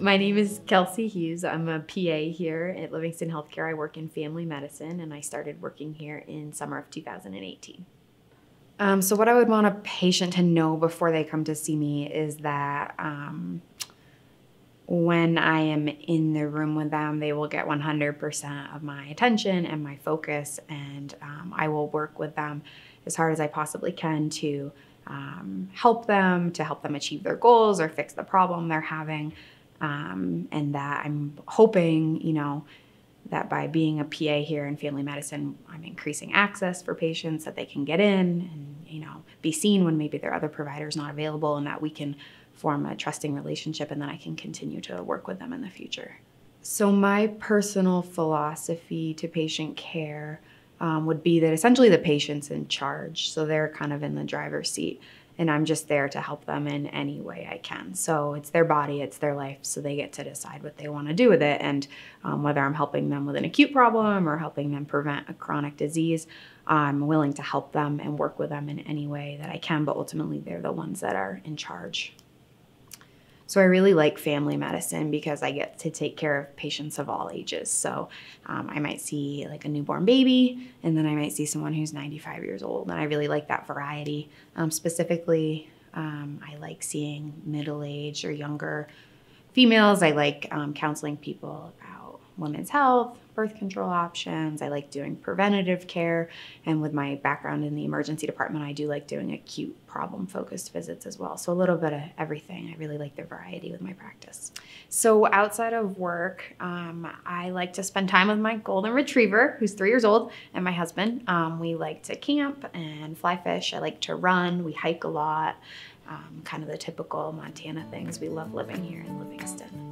My name is Kelsey Hughes. I'm a PA here at Livingston Healthcare. I work in family medicine and I started working here in summer of 2018. Um, so, what I would want a patient to know before they come to see me is that um, when I am in the room with them, they will get 100% of my attention and my focus, and um, I will work with them as hard as I possibly can to um, help them, to help them achieve their goals or fix the problem they're having. Um, and that I'm hoping, you know, that by being a PA here in family medicine, I'm increasing access for patients that they can get in and, you know, be seen when maybe their other provider is not available and that we can form a trusting relationship and then I can continue to work with them in the future. So, my personal philosophy to patient care um, would be that essentially the patient's in charge. So, they're kind of in the driver's seat and I'm just there to help them in any way I can. So it's their body, it's their life, so they get to decide what they want to do with it. And um, whether I'm helping them with an acute problem or helping them prevent a chronic disease, I'm willing to help them and work with them in any way that I can, but ultimately they're the ones that are in charge. So I really like family medicine because I get to take care of patients of all ages. So um, I might see like a newborn baby, and then I might see someone who's 95 years old. And I really like that variety. Um, specifically, um, I like seeing middle aged or younger females. I like um, counseling people about women's health, birth control options. I like doing preventative care. And with my background in the emergency department, I do like doing acute problem focused visits as well. So a little bit of everything. I really like the variety with my practice. So outside of work, um, I like to spend time with my golden retriever, who's three years old, and my husband. Um, we like to camp and fly fish. I like to run. We hike a lot. Um, kind of the typical Montana things. We love living here in Livingston.